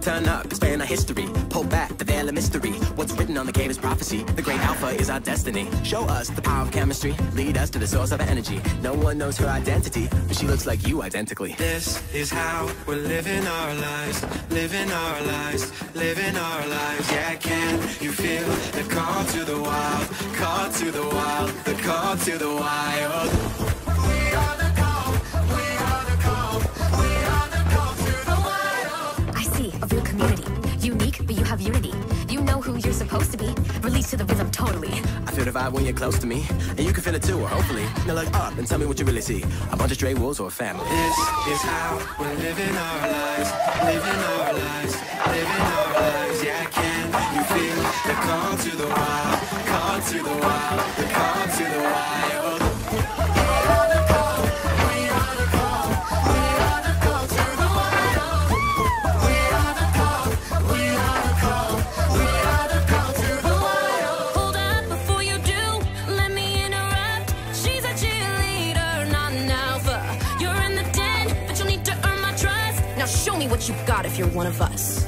Turn up, expand our history. Pull back the veil of mystery. What's written on the cave is prophecy. The great alpha is our destiny. Show us the power of chemistry. Lead us to the source of energy. No one knows her identity, but she looks like you identically. This is how we're living our lives, living our lives, living our lives. Yeah, can you feel the call to the wild, call to the wild, the call to the wild? I see a real community. Unique, but you have unity. You know who you're supposed to be. Release to the rhythm totally. I feel the vibe when you're close to me, and you can feel it too, or hopefully. Now look up and tell me what you really see. A bunch of stray wolves or a family. This is how we're living our lives, living our lives, living our lives. Yeah, can you feel the call to the wild, call to the wild, the call Show me what you've got if you're one of us.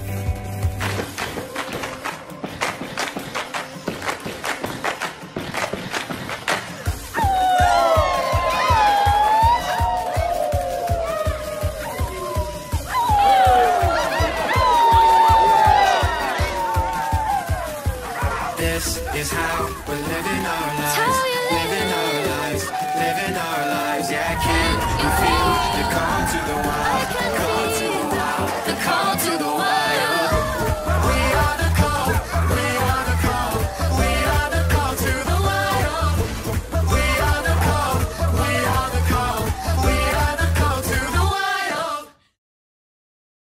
This is how we're living our lives. Living our lives, living our lives. Yeah, I can't.